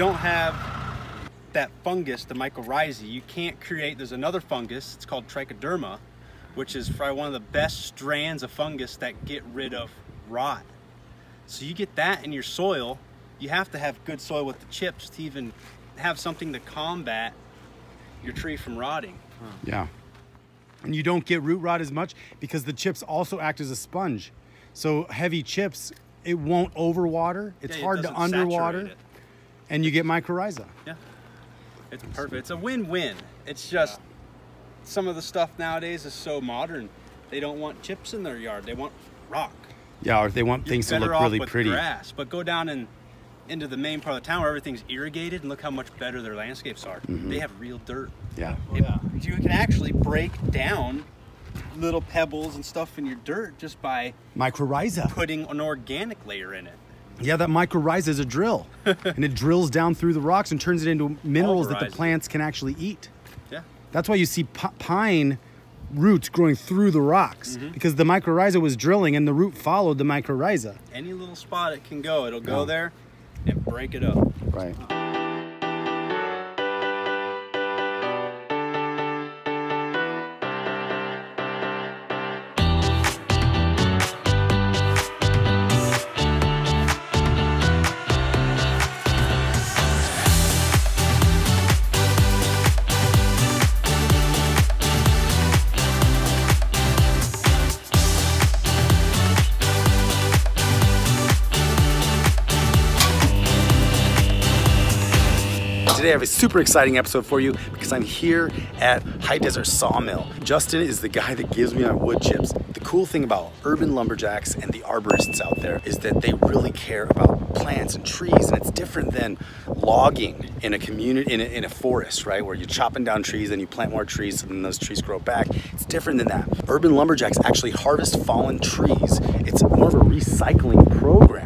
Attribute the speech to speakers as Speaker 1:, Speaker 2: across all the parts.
Speaker 1: don't have that fungus, the mycorrhizae, you can't create, there's another fungus, it's called trichoderma, which is probably one of the best strands of fungus that get rid of rot. So you get that in your soil, you have to have good soil with the chips to even have something to combat your tree from rotting.
Speaker 2: Yeah. And you don't get root rot as much because the chips also act as a sponge. So heavy chips, it won't overwater. It's
Speaker 1: Yeah, it
Speaker 2: hard to underwater. And you get mycorrhiza.
Speaker 1: Yeah, it's perfect. It's a win-win. It's just some of the stuff nowadays is so modern. They don't want chips in their yard. They want rock.
Speaker 2: Yeah, or they want
Speaker 1: You're
Speaker 2: things to look
Speaker 1: off
Speaker 2: really
Speaker 1: with
Speaker 2: pretty.
Speaker 1: grass. But go down and into the main part of the town where everything's irrigated and look how much better their landscapes are.
Speaker 2: Mm-hmm.
Speaker 1: They have real dirt.
Speaker 2: Yeah.
Speaker 1: It- You can actually break down little pebbles and stuff in your dirt just by
Speaker 2: Mycorrhiza.
Speaker 1: putting an organic layer in it.
Speaker 2: Yeah, that mycorrhiza is a drill. and it drills down through the rocks and turns it into minerals that the plants can actually eat.
Speaker 1: Yeah.
Speaker 2: That's why you see pi- pine roots growing through the rocks
Speaker 1: Mm-hmm.
Speaker 2: because the mycorrhiza was drilling and the root followed the mycorrhiza.
Speaker 1: Any little spot it can go, it'll go there and break it up.
Speaker 2: Right. Today I have a super exciting episode for you because I'm here at High Desert Sawmill. Justin is the guy that gives me my wood chips. The cool thing about urban lumberjacks and the arborists out there is that they really care about plants and trees and it's different than logging in a community, in a, in a forest, right? Where you're chopping down trees and you plant more trees and then those trees grow back. It's different than that. Urban lumberjacks actually harvest fallen trees. It's more of a recycling program.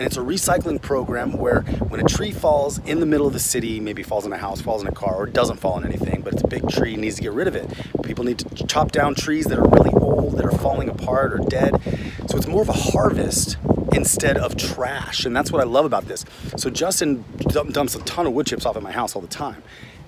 Speaker 2: And it's a recycling program where when a tree falls in the middle of the city, maybe falls in a house, falls in a car, or doesn't fall in anything, but it's a big tree, needs to get rid of it. People need to chop down trees that are really old, that are falling apart or dead. So it's more of a harvest instead of trash. And that's what I love about this. So Justin dumps a ton of wood chips off at my house all the time.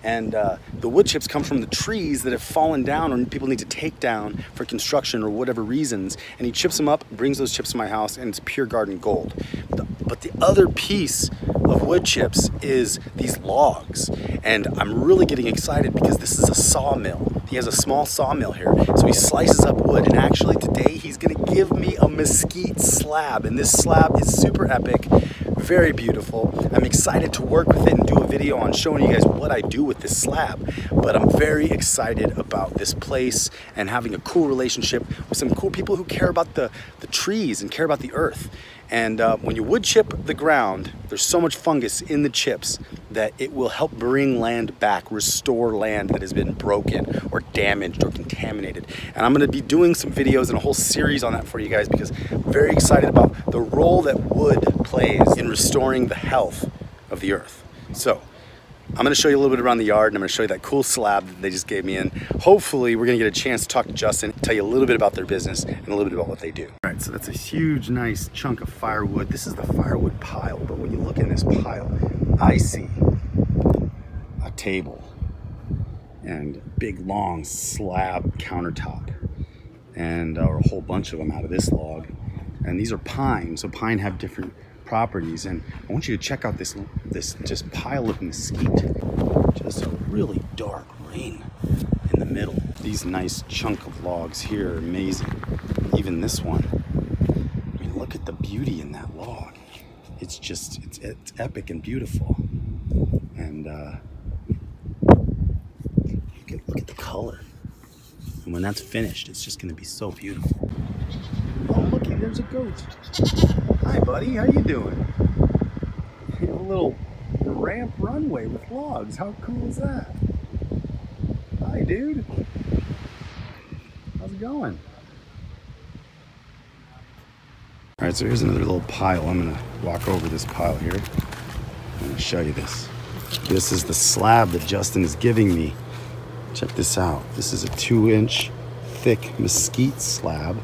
Speaker 2: And uh, the wood chips come from the trees that have fallen down or people need to take down for construction or whatever reasons. And he chips them up, brings those chips to my house, and it's pure garden gold. The- but the other piece of wood chips is these logs. And I'm really getting excited because this is a sawmill. He has a small sawmill here. So he slices up wood. And actually, today he's going to give me a mesquite slab. And this slab is super epic, very beautiful. I'm excited to work with it and do a video on showing you guys what I do with this slab. But I'm very excited about this place and having a cool relationship with some cool people who care about the, the trees and care about the earth. And uh, when you wood chip the ground, there's so much fungus in the chips that it will help bring land back, restore land that has been broken or damaged or contaminated. And I'm gonna be doing some videos and a whole series on that for you guys because I'm very excited about the role that wood plays in restoring the health of the earth. So, I'm gonna show you a little bit around the yard and I'm gonna show you that cool slab that they just gave me in. Hopefully we're gonna get a chance to talk to Justin, tell you a little bit about their business and a little bit about what they do. All right, so that's a huge, nice chunk of firewood. This is the firewood pile, but when you look in this pile, I see a table and big long slab countertop and uh, a whole bunch of them out of this log. And these are pine, so pine have different properties. And I want you to check out this this just pile of mesquite. Just a really dark ring in the middle. These nice chunk of logs here are amazing. Even this one. I mean, look at the beauty in that log. It's just it's it's epic and beautiful. And uh, look at look at the color. And when that's finished, it's just gonna be so beautiful. Oh, looky, there's a goat. Hi, buddy. How you doing? A little ramp runway with logs. How cool is that? Hi, dude. How's it going? All right, so here's another little pile. I'm gonna walk over this pile here. I'm gonna show you this. This is the slab that Justin is giving me. Check this out. This is a two inch thick mesquite slab.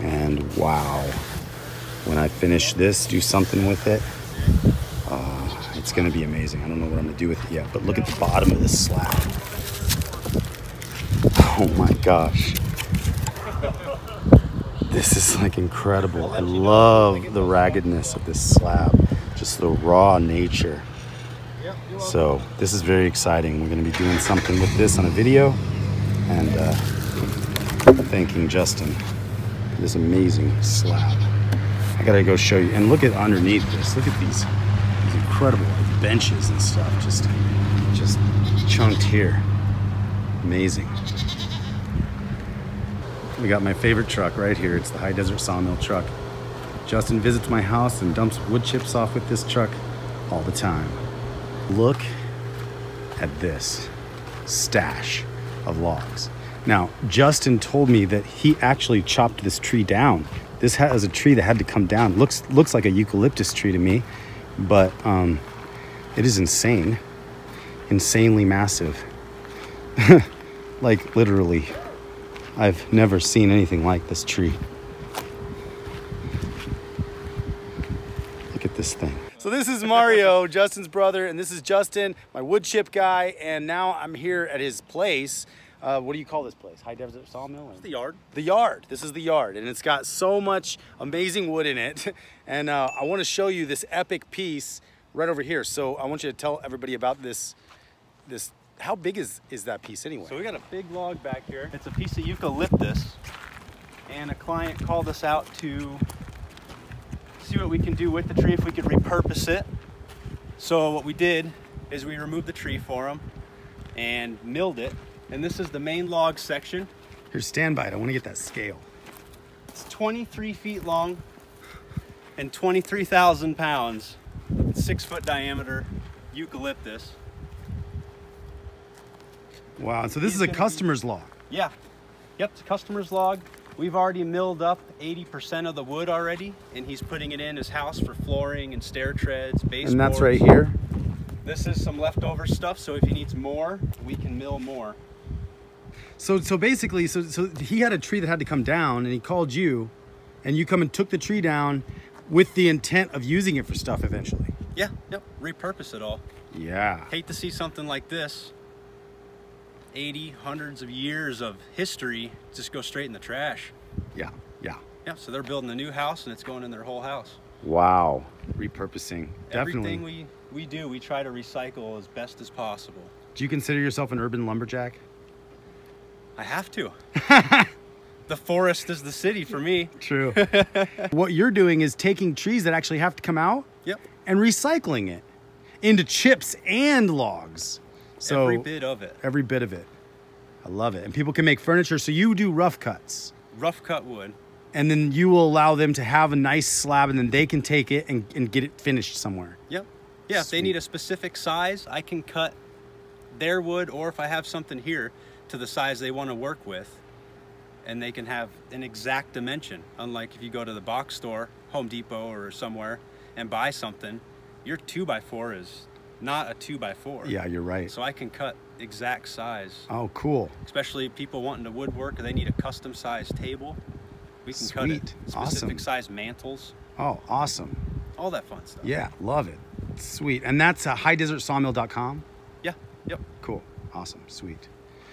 Speaker 2: And wow, when I finish this, do something with it, Oh, it's gonna be amazing. I don't know what I'm gonna do with it yet, but look at the bottom of this slab. Oh my gosh. This is like incredible. I love the raggedness of this slab, just the raw nature. So this is very exciting. We're gonna be doing something with this on a video and uh, thanking Justin for this amazing slab. I gotta go show you. And look at underneath this. Look at these, these incredible benches and stuff. Just, just chunked here. Amazing. We got my favorite truck right here. It's the High Desert Sawmill truck. Justin visits my house and dumps wood chips off with this truck all the time. Look at this stash of logs. Now, Justin told me that he actually chopped this tree down. This has a tree that had to come down. Looks looks like a eucalyptus tree to me, but um, it is insane, insanely massive. like literally, I've never seen anything like this tree. Look at this thing. So this is Mario, Justin's brother, and this is Justin, my wood chip guy, and now I'm here at his place. Uh, what do you call this place? High Desert Sawmill?
Speaker 1: It's the yard.
Speaker 2: The yard. This is the yard, and it's got so much amazing wood in it. And uh, I want to show you this epic piece right over here. So I want you to tell everybody about this. This. How big is is that piece anyway?
Speaker 1: So we got a big log back here. It's a piece of eucalyptus, and a client called us out to see what we can do with the tree, if we could repurpose it. So what we did is we removed the tree for him and milled it. And this is the main log section.
Speaker 2: Here, stand by it. I want to get that scale.
Speaker 1: It's 23 feet long and 23,000 pounds. It's Six foot diameter eucalyptus.
Speaker 2: Wow. So this
Speaker 1: He's
Speaker 2: is a
Speaker 1: gonna be-
Speaker 2: customer's log.
Speaker 1: Yeah. Yep, it's a customer's log. We've already milled up 80% of the wood already, and he's putting it in his house for flooring and stair treads, baseboards.
Speaker 2: And that's right here.
Speaker 1: This is some leftover stuff, so if he needs more, we can mill more.
Speaker 2: So so basically, so so he had a tree that had to come down, and he called you, and you come and took the tree down, with the intent of using it for stuff eventually.
Speaker 1: Yeah, yep, repurpose it all.
Speaker 2: Yeah.
Speaker 1: Hate to see something like this. 80, hundreds of years of history just go straight in the trash.
Speaker 2: Yeah. Yeah.
Speaker 1: Yeah, so they're building a new house and it's going in their whole house.
Speaker 2: Wow. Repurposing. Definitely.
Speaker 1: Everything we, we do, we try to recycle as best as possible.
Speaker 2: Do you consider yourself an urban lumberjack?
Speaker 1: I have to. the forest is the city for me.
Speaker 2: True. what you're doing is taking trees that actually have to come out
Speaker 1: Yep.
Speaker 2: and recycling it into chips and logs. So
Speaker 1: Every bit of it.
Speaker 2: every bit of it. I love it. And people can make furniture. So you do rough cuts.
Speaker 1: Rough cut wood.
Speaker 2: And then you will allow them to have a nice slab and then they can take it and, and get it finished somewhere.
Speaker 1: Yep. Yeah, if they need a specific size, I can cut their wood, or if I have something here, to the size they want to work with, and they can have an exact dimension. Unlike if you go to the box store, Home Depot, or somewhere, and buy something, your two by four is not a two by four.
Speaker 2: Yeah, you're right.
Speaker 1: So I can cut exact size,
Speaker 2: Oh, cool.
Speaker 1: especially people wanting to woodwork or they need a custom size table. We can cut it.
Speaker 2: Sweet.
Speaker 1: Specific
Speaker 2: Awesome.
Speaker 1: size mantles,
Speaker 2: Oh, awesome.
Speaker 1: all that fun stuff.
Speaker 2: Yeah, love it. Sweet. And that's uh, highdesertsawmill.com.
Speaker 1: Yeah. Yep.
Speaker 2: Cool. Awesome. Sweet.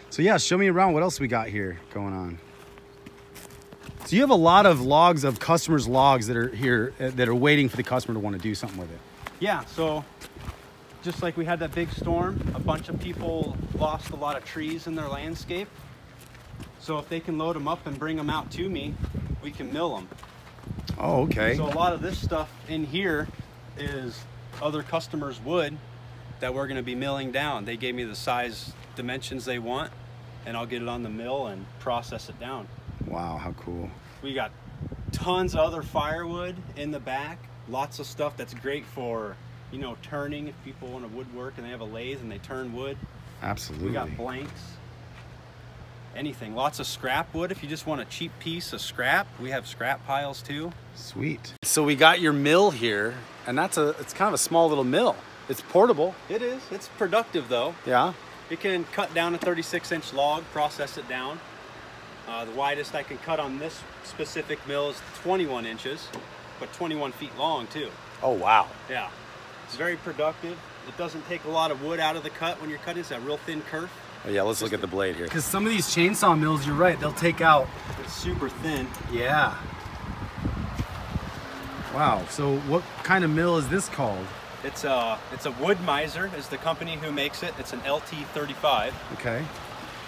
Speaker 2: So yeah, show me around. What else we got here going on? So you have a lot of logs of customers' logs that are here uh, that are waiting for the customer to want to do something with it.
Speaker 1: Yeah, so just like we had that big storm, a bunch of people lost a lot of trees in their landscape. So if they can load them up and bring them out to me, we can mill them.
Speaker 2: Oh, okay.
Speaker 1: So a lot of this stuff in here is other customers' wood that we're gonna be milling down. They gave me the size dimensions they want and I'll get it on the mill and process it down.
Speaker 2: Wow, how cool.
Speaker 1: We got tons of other firewood in the back. Lots of stuff that's great for, you know, turning if people want to woodwork and they have a lathe and they turn wood.
Speaker 2: Absolutely.
Speaker 1: We got blanks. Anything. Lots of scrap wood. If you just want a cheap piece of scrap, we have scrap piles too.
Speaker 2: Sweet. So we got your mill here, and that's a it's kind of a small little mill. It's portable.
Speaker 1: It is. It's productive though.
Speaker 2: Yeah.
Speaker 1: It can cut down a 36 inch log, process it down. Uh, the widest I can cut on this specific mill is 21 inches, but 21 feet long too.
Speaker 2: Oh wow.
Speaker 1: Yeah. It's very productive. It doesn't take a lot of wood out of the cut when you're cutting. It's that real thin kerf.
Speaker 3: Oh, yeah, let's look at the blade here.
Speaker 2: Because some of these chainsaw mills, you're right, they'll take out.
Speaker 1: It's super thin.
Speaker 2: Yeah. Wow. So what kind of mill is this called?
Speaker 1: It's a it's a Wood-Mizer is the company who makes it. It's an LT35.
Speaker 2: Okay.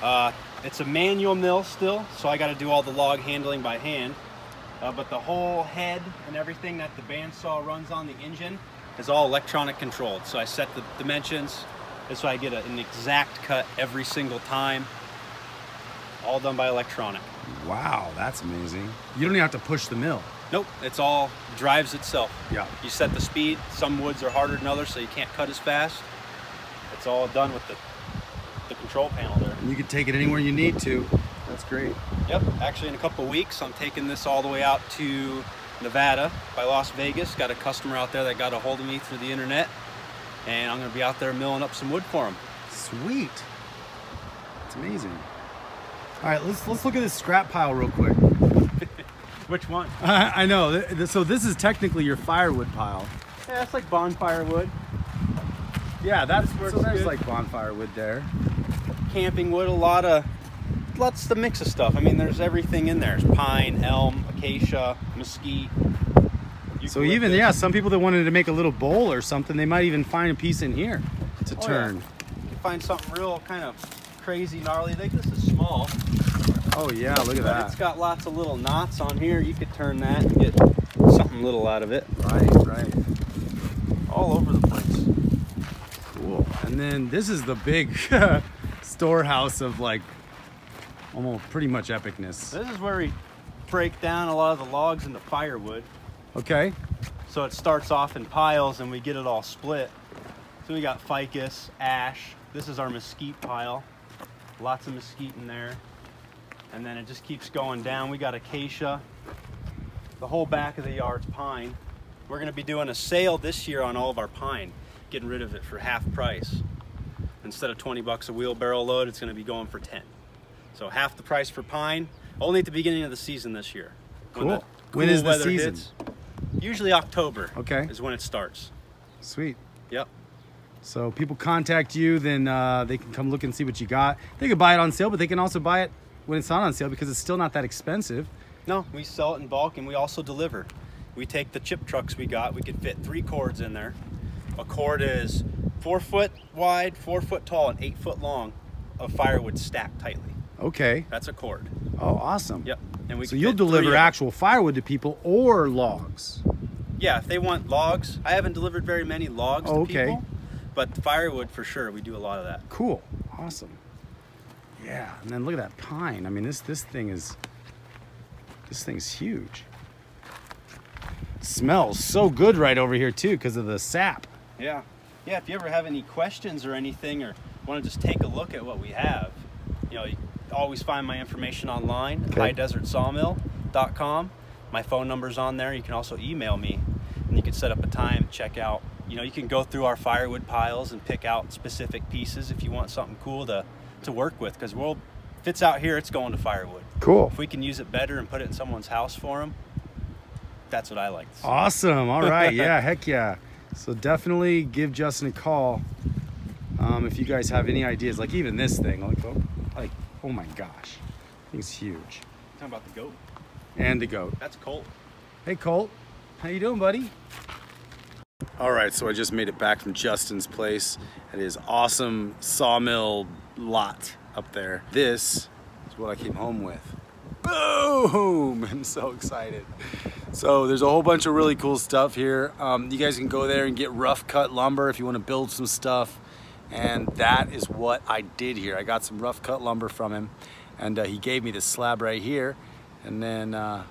Speaker 1: Uh, it's a manual mill still, so I got to do all the log handling by hand. Uh, but the whole head and everything that the bandsaw runs on the engine is all electronic controlled. So I set the dimensions, and so I get a, an exact cut every single time. All done by electronic.
Speaker 2: Wow, that's amazing. You don't even have to push the mill.
Speaker 1: Nope, it's all drives itself.
Speaker 2: Yeah.
Speaker 1: You set the speed. Some woods are harder than others, so you can't cut as fast. It's all done with the the control panel there.
Speaker 2: And you can take it anywhere you need to. That's great.
Speaker 1: Yep. Actually, in a couple of weeks, I'm taking this all the way out to Nevada by Las Vegas. Got a customer out there that got a hold of me through the internet, and I'm going to be out there milling up some wood for him.
Speaker 2: Sweet. It's amazing. All right, let's let's look at this scrap pile real quick.
Speaker 1: Which one?
Speaker 2: I know. So this is technically your firewood pile.
Speaker 1: Yeah, that's like bonfire wood,
Speaker 2: Yeah, that's
Speaker 1: works
Speaker 2: so there's
Speaker 1: good.
Speaker 2: like bonfire wood there.
Speaker 1: camping wood. A lot of lots the mix of stuff. I mean, there's everything in there. There's pine, elm, acacia, mesquite.
Speaker 2: So even yeah, some people that wanted to make a little bowl or something, they might even find a piece in here to
Speaker 1: Oh, yeah.
Speaker 2: turn.
Speaker 1: You can find something real kind of crazy, gnarly. I think this is small.
Speaker 2: Oh yeah, look at
Speaker 1: But It's got lots of little knots on here. You could turn that and get something little out of it.
Speaker 2: Right, right.
Speaker 1: All over the place.
Speaker 2: Cool. And then this is the big storehouse of like almost pretty much epicness.
Speaker 1: This is where we break down a lot of the logs into firewood.
Speaker 2: Okay.
Speaker 1: So it starts off in piles and we get it all split. So we got ficus, ash. This is our mesquite pile. Lots of mesquite in there. And then it just keeps going down. We got acacia. The whole back of the yard's pine. We're gonna be doing a sale this year on all of our pine, getting rid of it for half price. Instead of 20 bucks a wheelbarrow load, it's gonna be going for 10. So half the price for pine, only at the beginning of the season this year. When
Speaker 2: Cool.
Speaker 1: the
Speaker 2: When is the
Speaker 1: weather
Speaker 2: season?
Speaker 1: Usually October.
Speaker 2: Okay.
Speaker 1: Is when it starts.
Speaker 2: Sweet.
Speaker 1: Yep.
Speaker 2: So people contact you, then uh, they can come look and see what you got. They could buy it on sale, but they can also buy it when it's not on sale because it's still not that expensive.
Speaker 1: No, we sell it in bulk and we also deliver. We take the chip trucks we got. We could fit three cords in there. A cord is four foot wide, four foot tall, and eight foot long of firewood stacked tightly.
Speaker 2: Okay.
Speaker 1: That's a cord.
Speaker 2: Oh, awesome.
Speaker 1: Yep. And we
Speaker 2: So you'll deliver actual firewood to people or logs.
Speaker 1: Yeah, if they want logs. I haven't delivered very many logs
Speaker 2: Oh,
Speaker 1: to
Speaker 2: okay.
Speaker 1: people, but firewood for sure. We do a lot of that.
Speaker 2: Cool. Awesome. Yeah, and then look at that pine. I mean, this this thing is this thing's huge. smells so good right over here too because of the sap.
Speaker 1: Yeah. Yeah, if you ever have any questions or anything or want to just take a look at what we have, you know, you always find my information online,
Speaker 2: Okay.
Speaker 1: highdesertsawmill.com. My phone number's on there. You can also email me and you can set up a time, check out, you know, you can go through our firewood piles and pick out specific pieces if you want something cool to, to work with because we'll, if it's out here, it's going to firewood.
Speaker 2: Cool.
Speaker 1: If we can use it better and put it in someone's house for them, that's what I like. to see.
Speaker 2: Awesome. All right. Yeah. Heck yeah. So definitely give Justin a call um, if you guys have any ideas. Like even this thing. Like, oh, like oh my gosh, thing's huge.
Speaker 1: Talking about the goat.
Speaker 2: And the goat.
Speaker 1: That's Colt.
Speaker 2: Hey Colt, how you doing, buddy?
Speaker 3: All right, so I just made it back from Justin's place at his awesome sawmill lot up there. This is what I came home with. Boom! I'm so excited. So there's a whole bunch of really cool stuff here. Um, you guys can go there and get rough cut lumber if you want to build some stuff. And that is what I did here. I got some rough cut lumber from him, and uh, he gave me this slab right here. And then uh,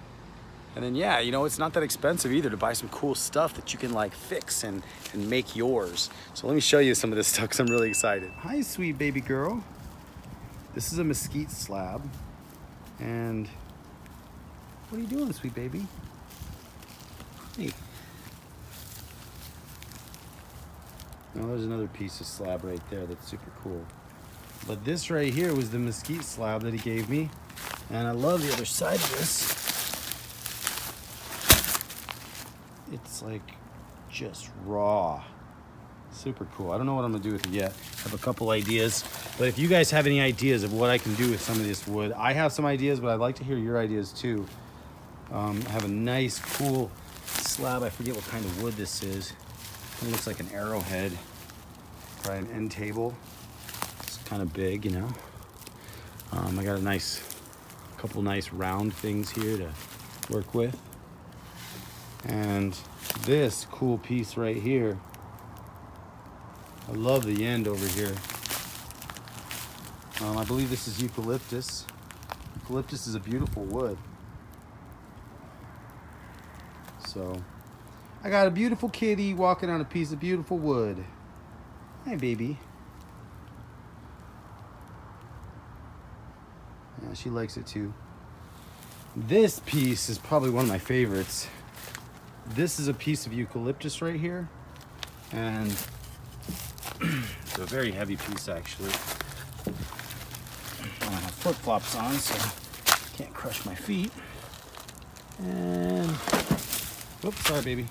Speaker 3: and then yeah, you know, it's not that expensive either to buy some cool stuff that you can like fix and, and make yours. So let me show you some of this stuff because I'm really excited.
Speaker 2: Hi, sweet baby girl. This is a mesquite slab. And what are you doing, sweet baby? Hey. Now there's another piece of slab right there that's super cool. But this right here was the mesquite slab that he gave me. And I love the other side of this. It's like just raw. Super cool. I don't know what I'm gonna do with it yet. I have a couple ideas, but if you guys have any ideas of what I can do with some of this wood, I have some ideas, but I'd like to hear your ideas too. Um, I have a nice, cool slab. I forget what kind of wood this is. It looks like an arrowhead, probably an end table. It's kind of big, you know. Um, I got a nice, couple nice round things here to work with. And this cool piece right here I love the end over here. Um, I believe this is eucalyptus. Eucalyptus is a beautiful wood. So, I got a beautiful kitty walking on a piece of beautiful wood. Hey, baby. Yeah, she likes it too. This piece is probably one of my favorites. This is a piece of eucalyptus right here. And it's a very heavy piece actually. I have flip flops on, so I can't crush my feet. And whoops, sorry, baby.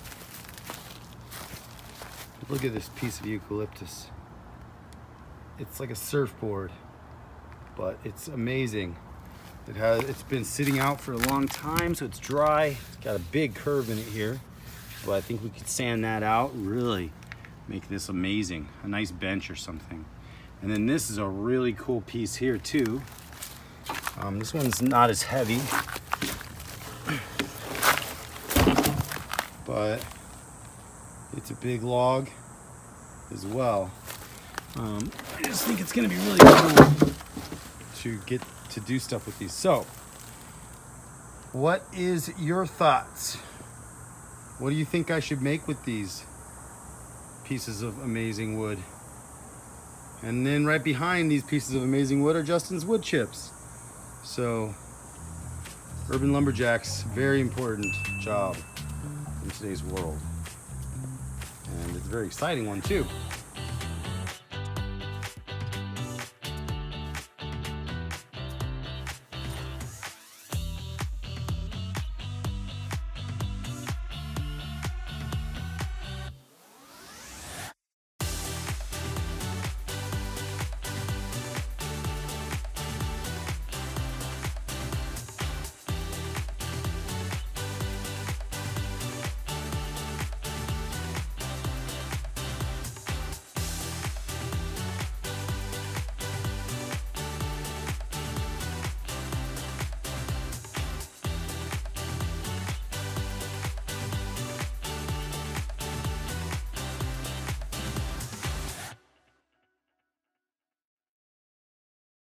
Speaker 2: Look at this piece of eucalyptus. It's like a surfboard, but it's amazing. It has it's been sitting out for a long time, so it's dry. It's got a big curve in it here, but I think we could sand that out. Really make this amazing, a nice bench or something. And then this is a really cool piece here too. Um, this one's not as heavy, but it's a big log as well. Um, I just think it's gonna be really cool to get to do stuff with these. So, what is your thoughts? What do you think I should make with these? pieces of amazing wood. And then right behind these pieces of amazing wood are Justin's wood chips. So, urban lumberjacks, very important job in today's world. And it's a very exciting one too.